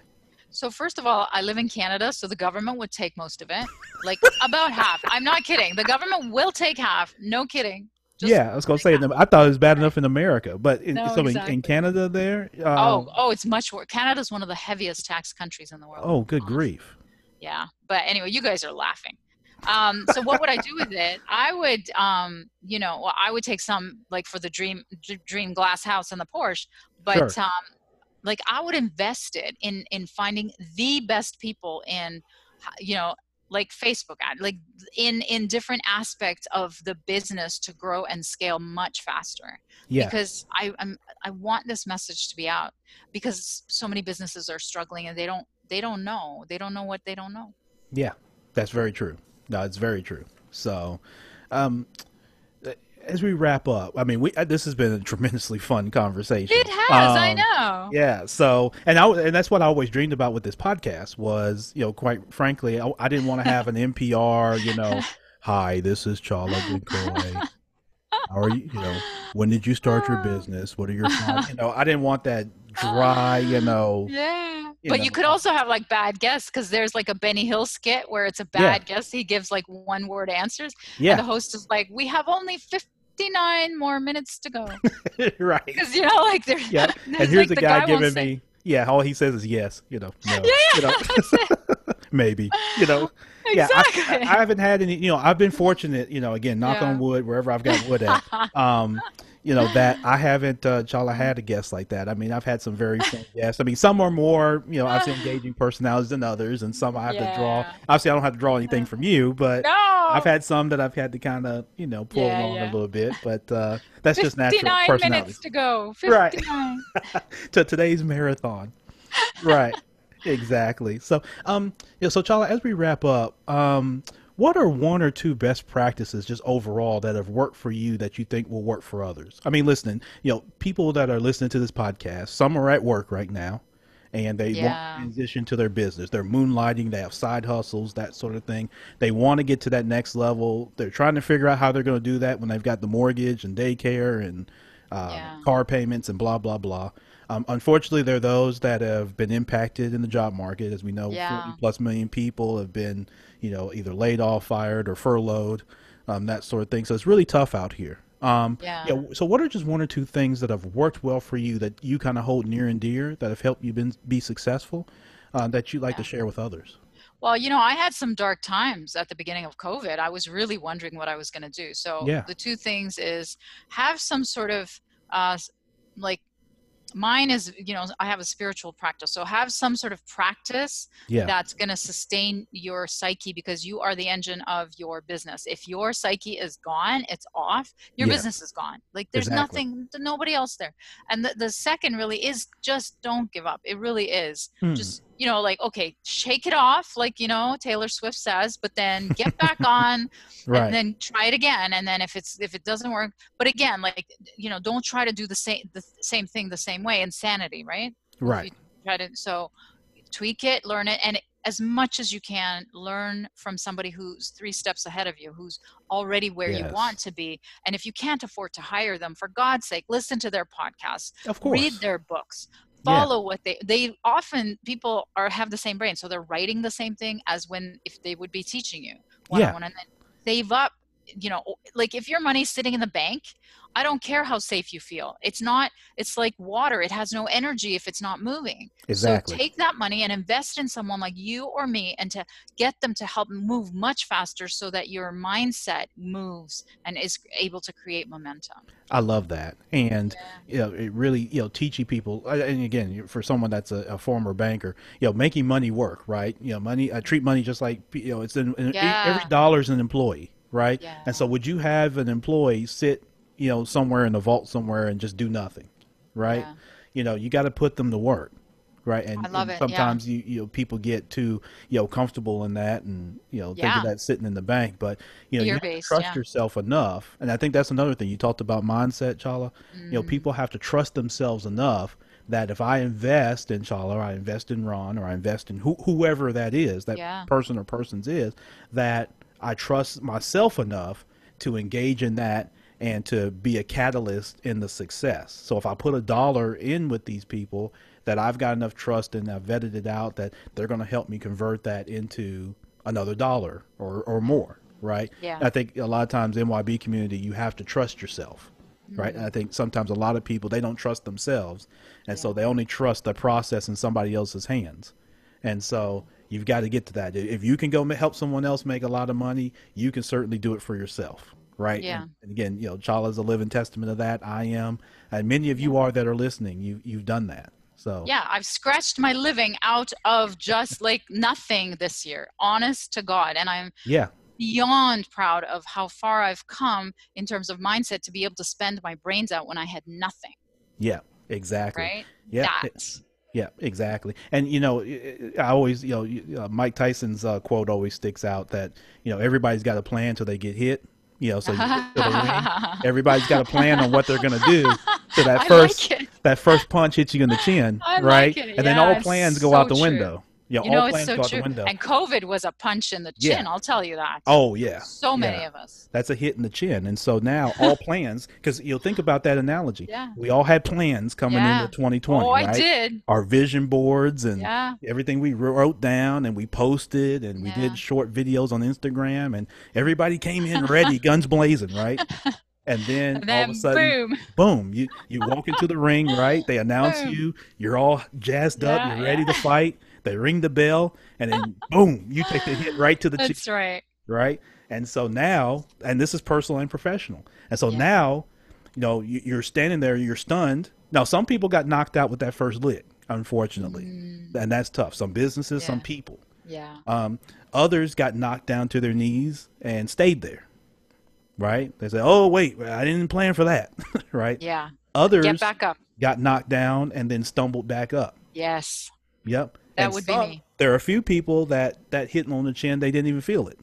So first of all, I live in Canada, so the government would take most of it, like about half. I'm not kidding. The government will take half. No kidding. Just yeah, I was gonna say. Half. I thought it was bad enough in America, but in, no, so exactly. in, Canada, there. Um, oh, oh, it's much worse. Canada's one of the heaviest tax countries in the world. Oh, good grief. Yeah, but anyway, you guys are laughing. Um, so what would I do with it? I would, um, you know, well, I would take some like for the dream dream glass house and the Porsche, but sure. um, like I would invest it in in finding the best people in, you know, like Facebook ad, like in in different aspects of the business to grow and scale much faster. Yeah. Because I I'm, I want this message to be out because so many businesses are struggling and they don't they don't know they don't know what they don't know. Yeah, that's very true. No, it's very true. So, um, as we wrap up, I mean, we uh, this has been a tremendously fun conversation. It has, um, I know. Yeah. So, and I and that's what I always dreamed about with this podcast was, you know, quite frankly, I, I didn't want to have an NPR, you know, hi, this is Chala Goodcoy. How are you? You know, when did you start your business? What are your, you know, I didn't want that dry, you know. Yeah you but know. you could also have like bad guests because there's like a Benny Hill skit where it's a bad yeah. guest. He gives like one word answers. Yeah. And the host is like, we have only 59 more minutes to go. right. Because, you know, like there's. Yeah. and here's like, the, guy, guy giving me. Yeah, all he says is yes. You know, no. Yeah, you know, maybe. You know, exactly. yeah. I, I, haven't had any. You know, I've been fortunate. You know, again, knock yeah. on wood, wherever I've got wood at. Um, you know that I haven't uh, Chala had a guest like that. I mean, I've had some very fun guests. I mean, some are more you know I've seen engaging personalities than others, and some I have yeah. to draw. Obviously, I don't have to draw anything from you, but no. I've had some that I've had to kind of you know pull yeah, along yeah. a little bit. But uh, that's just natural personality. minutes to go. 59. Right. to today's marathon. Right. exactly. So um yeah. So Chala, as we wrap up, um what are one or two best practices just overall that have worked for you that you think will work for others? I mean, listening, you know, people that are listening to this podcast, some are at work right now and they yeah. want to transition to their business. They're moonlighting, they have side hustles, that sort of thing. They want to get to that next level. They're trying to figure out how they're going to do that when they've got the mortgage and daycare and uh, yeah. car payments and blah, blah, blah. Um, unfortunately, there are those that have been impacted in the job market. As we know, yeah. 40 plus million people have been, you know, either laid off, fired, or furloughed, um, that sort of thing. So it's really tough out here. Um, yeah. yeah. So what are just one or two things that have worked well for you that you kind of hold near and dear that have helped you been, be successful uh, that you'd like yeah. to share with others? Well, you know, I had some dark times at the beginning of COVID. I was really wondering what I was going to do. So yeah. the two things is have some sort of uh, like mine is you know i have a spiritual practice so have some sort of practice yeah. that's going to sustain your psyche because you are the engine of your business if your psyche is gone it's off your yeah. business is gone like there's exactly. nothing nobody else there and the, the second really is just don't give up it really is hmm. just you know, like, okay, shake it off, like, you know, Taylor Swift says, but then get back on right. and then try it again. And then if it's, if it doesn't work, but again, like, you know, don't try to do the same, the same thing the same way. Insanity, right? Right. Try to, so tweak it, learn it. And as much as you can learn from somebody who's three steps ahead of you who's already where yes. you want to be and if you can't afford to hire them for god's sake listen to their podcasts of course. read their books follow yeah. what they they often people are have the same brain so they're writing the same thing as when if they would be teaching you one yeah. on one and then save up you know like if your money's sitting in the bank I don't care how safe you feel. It's not, it's like water. It has no energy if it's not moving. Exactly. So take that money and invest in someone like you or me and to get them to help move much faster so that your mindset moves and is able to create momentum. I love that. And, yeah. you know, it really, you know, teaching people, uh, and again, for someone that's a, a, former banker, you know, making money work, right? You know, money, I treat money just like, you know, it's in, yeah. every dollar is an employee, right? Yeah. And so would you have an employee sit you know, somewhere in the vault somewhere and just do nothing, right? Yeah. You know, you got to put them to work. right? And, I love and it, yeah. sometimes you you know people get too you know comfortable in that, and you know think Yeah. of that sitting in the bank. But you know you have to Fear-based, trust yeah. yourself enough, and I think that's another thing you talked about mindset, Chala. You know, Mm. people have to trust themselves enough that if I invest in Chala, or I invest in Ron, or I invest in who, whoever that is, that Yeah. person or persons is, that I trust myself enough to engage in that and to be a catalyst in the success. So if I put a dollar in with these people, that I've got enough trust and I've vetted it out that they're going to help me convert that into another dollar or, or more, right? Yeah. I think a lot of times MYB community, you have to trust yourself, right? Mm-hmm. And I think sometimes a lot of people, they don't trust themselves. And so they only trust the process in somebody else's hands. And so you've got to get to that. If you can go help someone else make a lot of money, you can certainly do it for yourself, right? Yeah. And, and again, you know, Chala Chala's a living testament of that. I am, and many of you are that are listening. You you've done that. So Yeah, I've scratched my living out of just like nothing this year, honest to God. And I'm yeah, beyond proud of how far I've come in terms of mindset to be able to spend my brains out when I had nothing, yeah, exactly. right? Yeah, That. Yeah, exactly. And you know, I always, you know, uh, Mike Tyson's uh, quote always sticks out that you know everybody's got a plan until they get hit. You know, so you get to the ring, everybody's got a plan on what they're going to do. So that I first like that first punch hits you in the chin, I like right? it. And then all plans go so out the true. window. Yeah, You all know, it's so go out true. the window. And COVID was a punch in the Yeah. chin, I'll tell you that. oh yeah, So many yeah. of us. That's a hit in the chin. And so now all plans, because you'll think about that analogy. Yeah. We all had plans coming into 2020, Oh, right? I did. Our vision boards and everything we wrote down and we posted and we did short videos on Instagram and everybody came in ready, guns blazing, right? And then, And all of a sudden, boom. boom, you you walk into the ring, right? They announce Boom. you, you're all jazzed up, Yeah, you're ready yeah. to fight. They ring the bell, and then boom, you take the hit right to the That's right. right? And so now, and this is personal and professional. And so Yeah. now, you know, you- you're standing there, you're stunned. Now, some people got knocked out with that first lick, unfortunately, and that's tough. Some businesses, some Mm. People. Yeah. Um, others got knocked down to their knees and stayed there, right? They said, "Oh, wait, I didn't plan for that," right? Yeah. Others Get back up. got knocked down and then stumbled back up. Yes. Yep. That And would be me. There are a few people that that hitting on the chin, they didn't even feel it.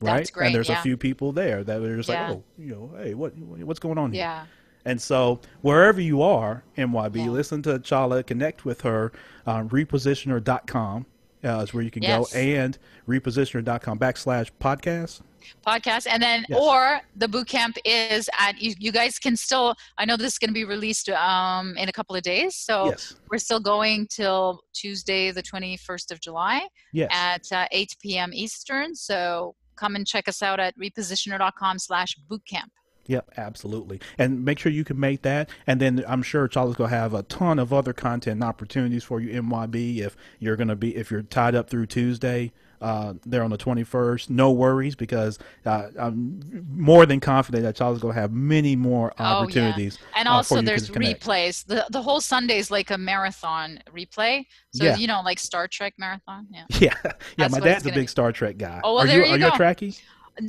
Right? That's great, and there's yeah. a few people there that were just Yeah. like, oh, you know, hey, what what's going on here? Yeah. And so wherever you are, MYB, Yeah. listen to Chala, connect with her. Um, repositioner.com uh, is where you can Yes. go, and repositioner.com backslash podcast. podcast and then Yes. or the boot camp is at you, you guys can still i know this is going to be released um, in a couple of days so Yes. we're still going till tuesday the 21st of july Yes. at uh, 8 p.m eastern so come and check us out at repositioner.com slash bootcamp Yep, absolutely. And make sure you can make that. And then I'm sure Chala's gonna have a ton of other content and opportunities for you, MYB, if you're gonna be if you're tied up through Tuesday. Uh, there on the 21st. No worries because uh, I'm more than confident that Chala's going to have many more opportunities. Oh, yeah. opportunities. and uh, for also you there's connect. replays the, the whole sunday is like a marathon replay so Yeah. you know like star trek marathon yeah Yeah, yeah. My dad's a big be. Star Trek guy. Oh, well, are there you, you are you a go. Trekkie?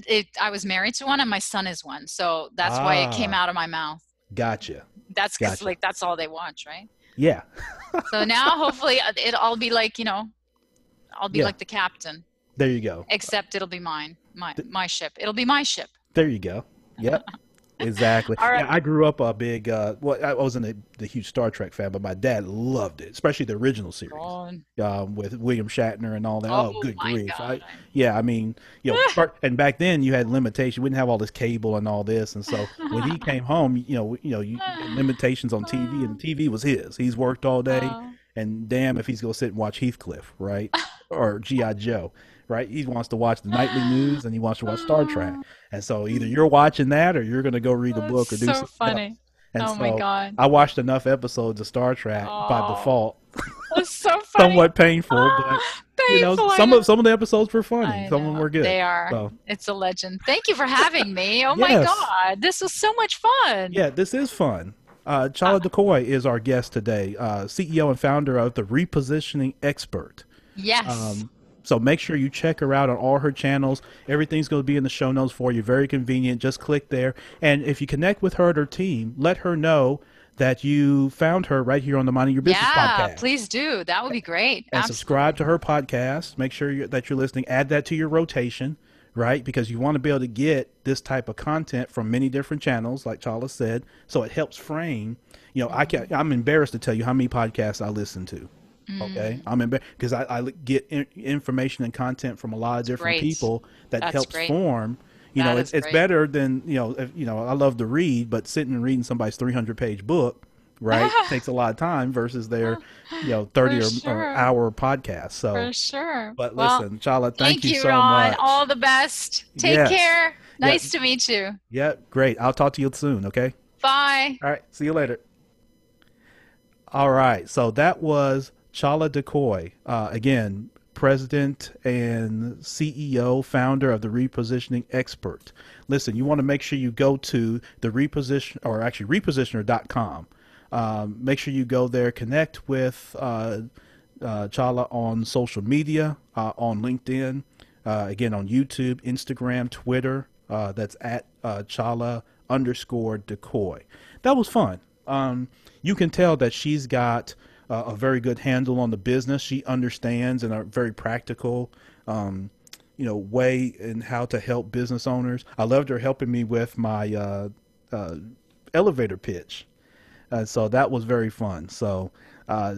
It, i was married to one and my son is one so that's why it came Ah. out of my mouth Gotcha. that's Gotcha. like that's all they watch right Yeah. so now hopefully uh, it, i'll be like you know i'll be Yeah. like the captain There you go. except it'll be mine my my ship it'll be my ship There you go. Yep. Exactly. All right. Yeah, I grew up a big. Uh, well, I wasn't a, the huge Star Trek fan, but my dad loved it, especially the original series um, with William Shatner and all that. Oh, Oh good grief! I, yeah, I mean, you know, part- and back then you had limitations. We didn't have all this cable and all this, and so when he came home, you know, you know, you had limitations on TV, and TV was his. He's worked all day, Oh. and damn if he's gonna sit and watch Heathcliff, right, or GI Joe, right? He wants to watch the nightly news and he wants to watch Star Trek, and so either you're watching that or you're gonna go read a book or do so something funny else. And oh my god I watched enough episodes of Star Trek by Oh, default. that's so funny Somewhat painful, but you know, some of some of the episodes were funny. Some of them were good. They are. So, It's a legend. Thank you for having me. Oh my god, this was so much fun. yeah, this is fun. Uh, Chala Dincoy is our guest today, uh, CEO and founder of the Repositioning Expert. Yes. Um, so make sure you check her out on all her channels. Everything's going to be in the show notes for you. Very convenient. Just click there. And if you connect with her and her team, let her know that you found her right here on the Minding Your Business yeah, podcast. please do. That would be great. and Absolutely. subscribe to her podcast. Make sure you're, that you're listening. Add that to your rotation, right? Because you want to be able to get this type of content from many different channels, like Chala said. So it helps frame. You know, I can I'm embarrassed to tell you how many podcasts I listen to. Mm. Okay, I'm embarrassed because I, I get in, information and content from a lot of different great. people that That's helps great. form. You That know, it's it's better than you know. If, you know, I love to read, but sitting and reading somebody's 300 page book, right, takes a lot of time versus their you know 30 or, or sure. hour podcast. So. For sure. But Well, listen, Chala, thank, you, so Ron. much. All the best. Take Yes. care. Nice to meet you. yeah, great. I'll talk to you soon, okay? Bye. All right, see you later. All right, so that was Chala Dincoy. Uh, again, president and CEO, founder of the Repositioning Expert. Listen, you want to make sure you go to the reposition, or actually repositioner.com. Um, make sure you go there, connect with uh, uh, Chala on social media, uh, on LinkedIn, uh, again on YouTube, Instagram, Twitter. Uh, that's at uh, Chala underscore Dincoy. That was fun. Um, you can tell that she's got uh, a very good handle on the business. She understands in a very practical, um, you know, way in how to help business owners. I loved her helping me with my uh, uh, elevator pitch. Uh, so that was very fun. So uh,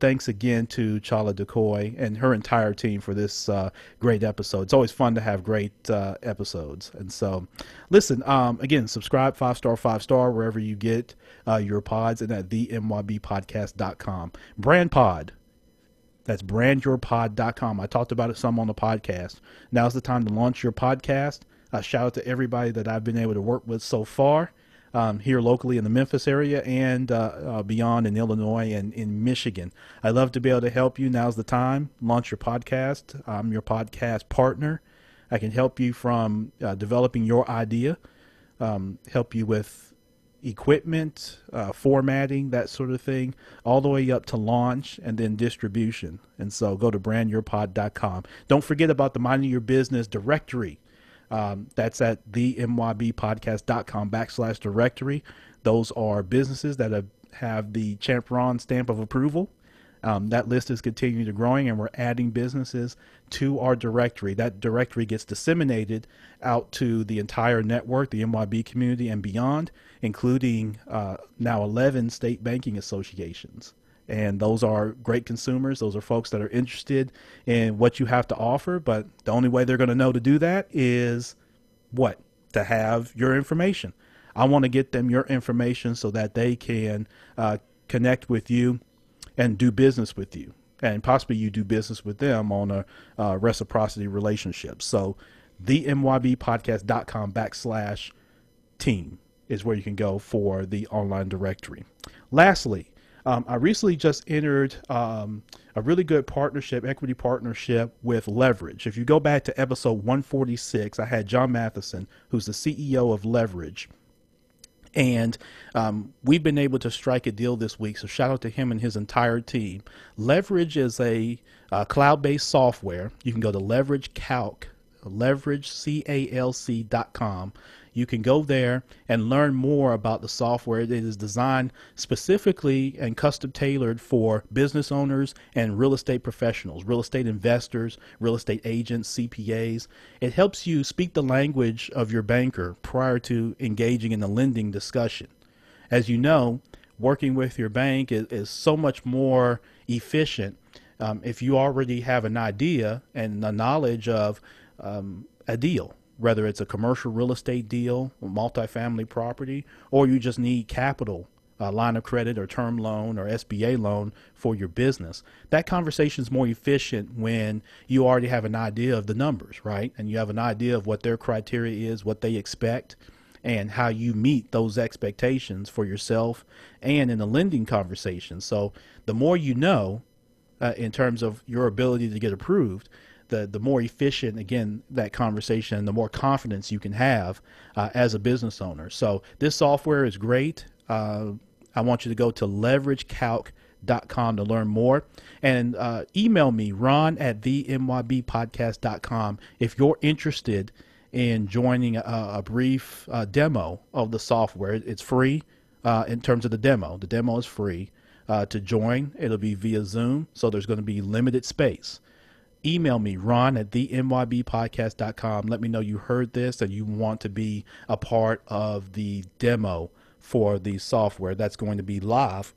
thanks again to Chala Dincoy and her entire team for this uh, great episode. It's always fun to have great uh, episodes. And so, listen, um, again, subscribe five star, five star, wherever you get uh, your pods and at themybpodcast.com. Brand Pod. That's brandyourpod.com. I talked about it some on the podcast. Now's the time to launch your podcast. Uh, shout out to everybody that I've been able to work with so far um, here locally in the Memphis area and uh, uh, beyond in Illinois and in Michigan. I'd love to be able to help you. Now's the time. Launch your podcast. I'm your podcast partner. I can help you from uh, developing your idea, um, help you with equipment, uh, formatting, that sort of thing, all the way up to launch and then distribution. And so go to brandyourpod.com. Don't forget about the Minding Your Business directory. Um, that's at the mybpodcast.com backslash directory. Those are businesses that have, have the Champ Ron stamp of approval. Um, that list is continuing to growing, and we're adding businesses to our directory. That directory gets disseminated out to the entire network, the MYB community, and beyond, including uh, now 11 state banking associations. And those are great consumers. Those are folks that are interested in what you have to offer. But the only way they're going to know to do that is what? To have your information. I want to get them your information so that they can uh, connect with you and do business with you, and possibly you do business with them on a uh, reciprocity relationship. So, the mybpodcast.com backslash team is where you can go for the online directory. Lastly, um, I recently just entered um, a really good partnership, equity partnership with Leverage. If you go back to episode 146, I had John Matheson, who's the CEO of Leverage. And um, we've been able to strike a deal this week. So shout out to him and his entire team. Leverage is a uh, cloud-based software. You can go to Leverage Calc, leveragecalc.com. You can go there and learn more about the software. It is designed specifically and custom tailored for business owners and real estate professionals, real estate investors, real estate agents, CPAs. It helps you speak the language of your banker prior to engaging in the lending discussion. As you know, working with your bank is, is so much more efficient um, if you already have an idea and a knowledge of um, a deal, whether it's a commercial real estate deal, multifamily property, or you just need capital, a line of credit or term loan or SBA loan for your business. That conversation is more efficient when you already have an idea of the numbers, right? And you have an idea of what their criteria is, what they expect and how you meet those expectations for yourself and in the lending conversation. So the more you know uh, in terms of your ability to get approved, the the more efficient again that conversation, the more confidence you can have uh, as a business owner. So this software is great. Uh, I want you to go to leveragecalc.com to learn more and uh, email me ron at themybpodcast.com if you're interested in joining a, a brief uh, demo of the software. It's free. uh, in terms of the demo. The demo is free. Uh, to join, it'll be via Zoom, so there's going to be limited space. Email me, ron at the mybpodcast.com. Let me know you heard this and you want to be a part of the demo for the software that's going to be live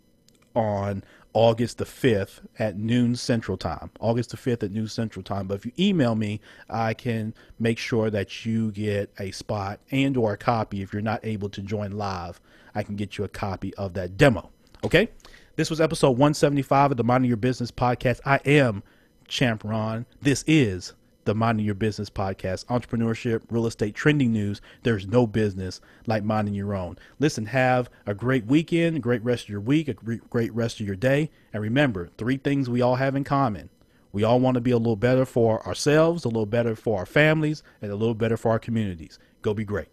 on August the 5th at noon Central Time. August the 5th at noon Central Time. But if you email me, I can make sure that you get a spot and or a copy. If you're not able to join live, I can get you a copy of that demo. Okay? This was episode 175 of the Minding Your Business podcast. I am Champ Ron. This is the Minding Your Business podcast. Entrepreneurship, real estate, trending news. There's no business like minding your own. Listen, have a great weekend, a great rest of your week, a great rest of your day. And remember, three things we all have in common. We all want to be a little better for ourselves, a little better for our families, and a little better for our communities. Go be great.